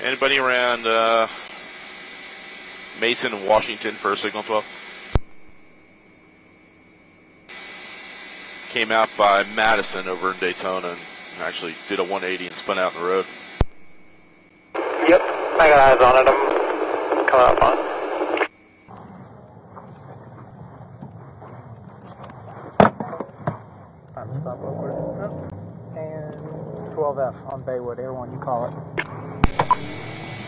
Anybody around uh, Mason Washington for a signal 12? Came out by Madison over in Daytona and actually did a 180 and spun out in the road. Yep, I got eyes on it. I'm coming up on it. Time to stop over and 12F on Baywood, Air One, you call it.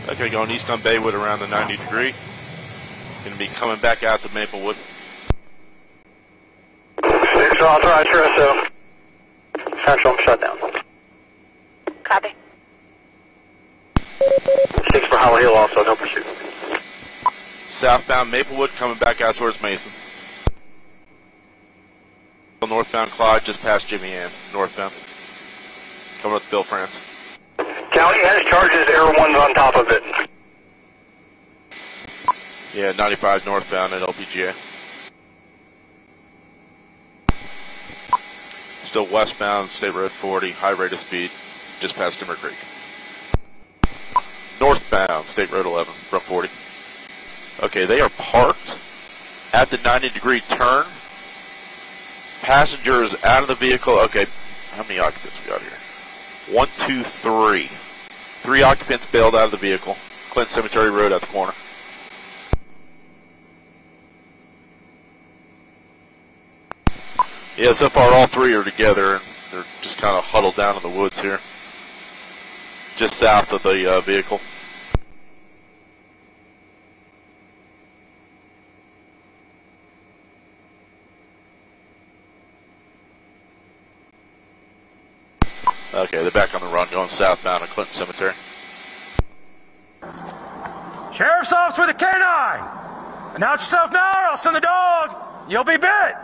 Okay, going east on Baywood around the 90 degree. Going to be coming back out to Maplewood. Six are authorized for SO. Central shutdown. Copy. Six for Holly Hill also, no pursuit. Southbound Maplewood coming back out towards Mason. Northbound Clyde just past Jimmy Ann, northbound. Coming up Bill France. County has charges, Air One's on top of it. Yeah, 95 northbound at LPGA. Still westbound, State Road 40, high rate of speed, just past Tymber Creek. Northbound, State Road 11, from 40. Okay, they are parked at the 90 degree turn. Passengers out of the vehicle. Okay, how many occupants we got here? One, two, three. Three occupants bailed out of the vehicle. Clinton Cemetery Road at the corner. Yeah, so far all three are together, they're just kind of huddled down in the woods here, just south of the uh, vehicle. Okay, they're back on the run, going southbound to Clinton Cemetery. Sheriff's office with a canine! Announce yourself now or I'll send the dog! You'll be bit!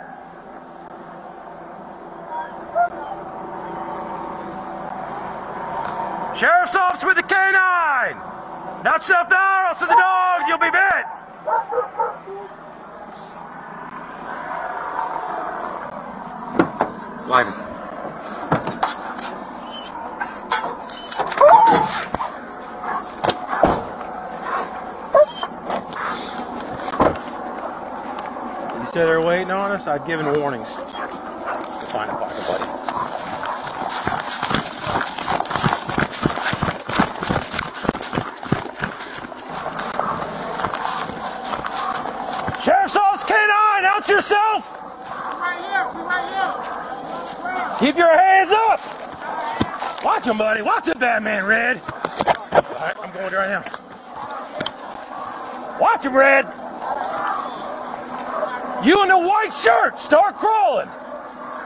Sheriff's office with a canine! Announce yourself now or I'll send the dog! You'll be bit! You sit there waiting on us? I'd given warnings. Find a pocket, buddy. Sheriff's office canine, out yourself! Keep your hands up! Watch him, buddy. Watch it, Batman Red. All right, I'm going right now. Watch him, Red. You in the white shirt, start crawling.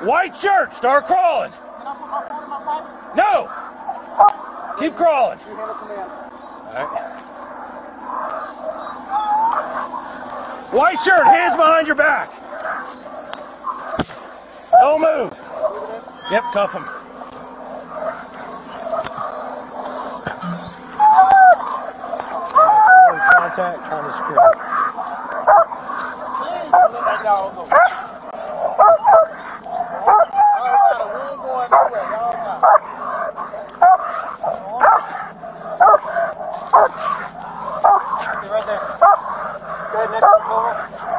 White shirt, start crawling. No. Keep crawling. White shirt, hands behind your back. Don't move. Yep, cuff him. Contact, trying to.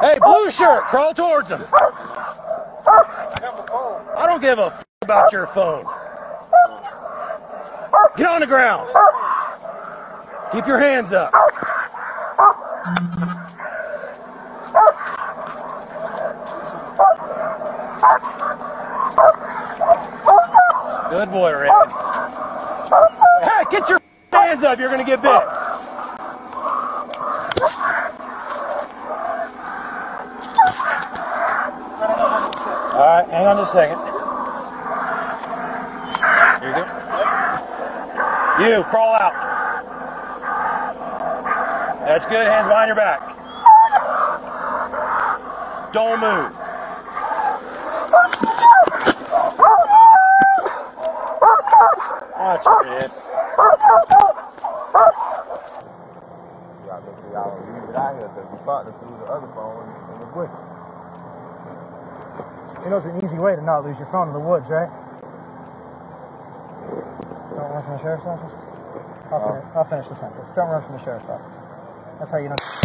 Hey, blue shirt, crawl towards him. I don't give a f- about your phone. Get on the ground. Keep your hands up. Good boy, Red. Hey, get your hands up. You're going to get bit. All right, hang on just a second. Here you go. You, crawl out. That's good. Hands behind your back. Don't move. Watch it, Y'all leave it out here because through the other phone. You know it's an easy way to not lose your phone in the woods, right? Don't work from the sheriff's office? I'll, Oh. finish, I'll finish the sentence. Don't run from the sheriff's office. That's how you know.